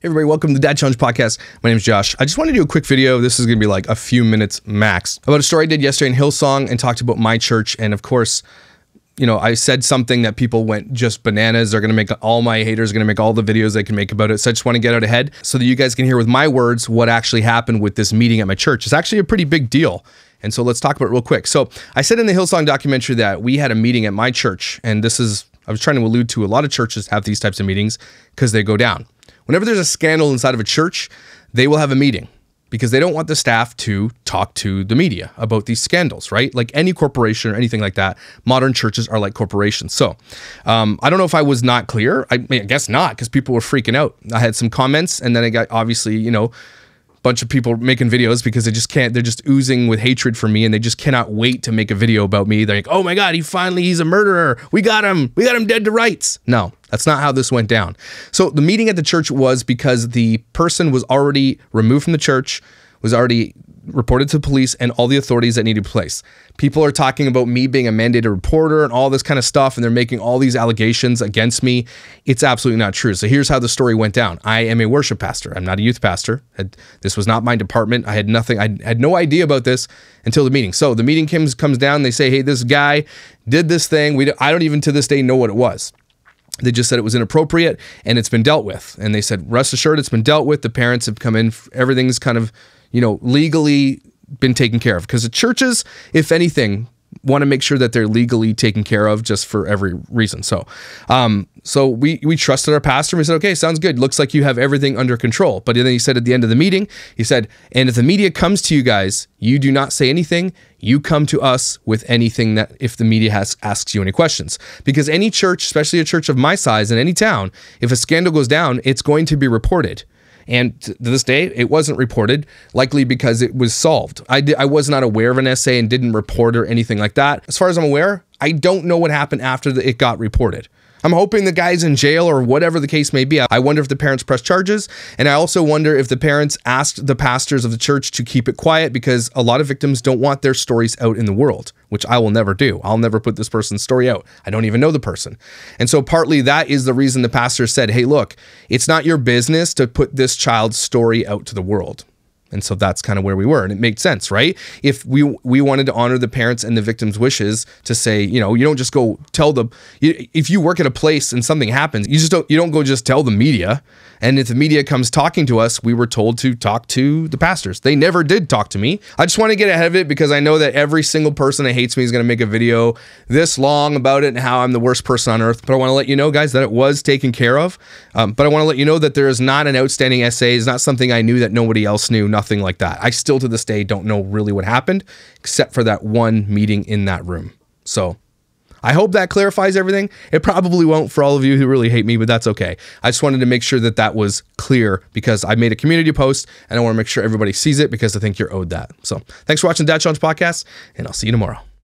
Everybody, welcome to the Dad Challenge Podcast. My name is Josh. I just want to do a quick video. This is going to be like a few minutes max about a story I did yesterday in Hillsong and talked about my church. And of course, you know, I said something that people went just bananas. They're going to make all my haters going to make all the videos they can make about it. So I just want to get out ahead so that you guys can hear with my words what actually happened with this meeting at my church. It's actually a pretty big deal. And so let's talk about it real quick. So I said in the Hillsong documentary that we had a meeting at my church, and this is I was trying to allude to a lot of churches have these types of meetings because they go down. Whenever there's a scandal inside of a church, they will have a meeting because they don't want the staff to talk to the media about these scandals, right? Like any corporation or anything like that, modern churches are like corporations. So um, I don't know if I was not clear. I, I guess not because people were freaking out. I had some comments and then I got obviously, you know, bunch of people making videos because they just can't they're just oozing with hatred for me and they just cannot wait to make a video about me. They're like oh my god he finally he's a murderer. We got him. We got him dead to rights. No that's not how this went down. So the meeting at the church was because the person was already removed from the church was already reported to police and all the authorities that needed place. People are talking about me being a mandated reporter and all this kind of stuff, and they're making all these allegations against me. It's absolutely not true. So here's how the story went down. I am a worship pastor. I'm not a youth pastor. This was not my department. I had nothing. I had no idea about this until the meeting. So the meeting comes comes down. They say, "Hey, this guy did this thing. We I don't even to this day know what it was." They just said it was inappropriate and it's been dealt with. And they said, rest assured, it's been dealt with. The parents have come in. Everything's kind of you know, legally been taken care of. Because the churches, if anything, want to make sure that they're legally taken care of just for every reason. So, um, so we we trusted our pastor. And we said, okay, sounds good. Looks like you have everything under control. But then he said at the end of the meeting, he said, and if the media comes to you guys, you do not say anything. You come to us with anything that if the media has asks you any questions. Because any church, especially a church of my size in any town, if a scandal goes down, it's going to be reported. And to this day, it wasn't reported, likely because it was solved. I, I was not aware of an SA and didn't report or anything like that. As far as I'm aware, I don't know what happened after the, it got reported. I'm hoping the guy's in jail or whatever the case may be. I wonder if the parents pressed charges. And I also wonder if the parents asked the pastors of the church to keep it quiet because a lot of victims don't want their stories out in the world, which I will never do. I'll never put this person's story out. I don't even know the person. And so partly that is the reason the pastor said, hey, look, it's not your business to put this child's story out to the world. And so that's kind of where we were. And it made sense, right? If we we wanted to honor the parents and the victims' wishes to say, you know, you don't just go tell them if you work at a place and something happens, you just don't you don't go just tell the media. And if the media comes talking to us, we were told to talk to the pastors. They never did talk to me. I just want to get ahead of it because I know that every single person that hates me is going to make a video this long about it and how I'm the worst person on earth. But I want to let you know, guys, that it was taken care of. Um, but I want to let you know that there is not an outstanding SA. It's not something I knew that nobody else knew. Nothing like that. I still to this day don't know really what happened, except for that one meeting in that room. So I hope that clarifies everything. It probably won't for all of you who really hate me, but that's okay. I just wanted to make sure that that was clear because I made a community post and I want to make sure everybody sees it because I think you're owed that. So thanks for watching Dad Challenge podcast, and I'll see you tomorrow.